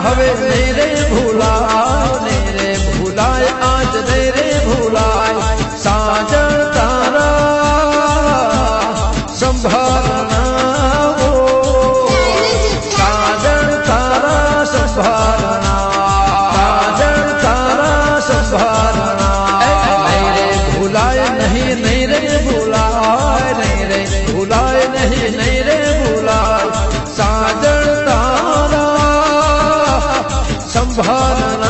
हवे नहीं रे भूलाए नहीं रे भूलाए, आज नहीं भूलाए। साजन तारा, संभालना वो। साजन तारा, संभालना। साजन तारा, संभालना। मेरे रे भूलाए नहीं, मेरे भूला संभालना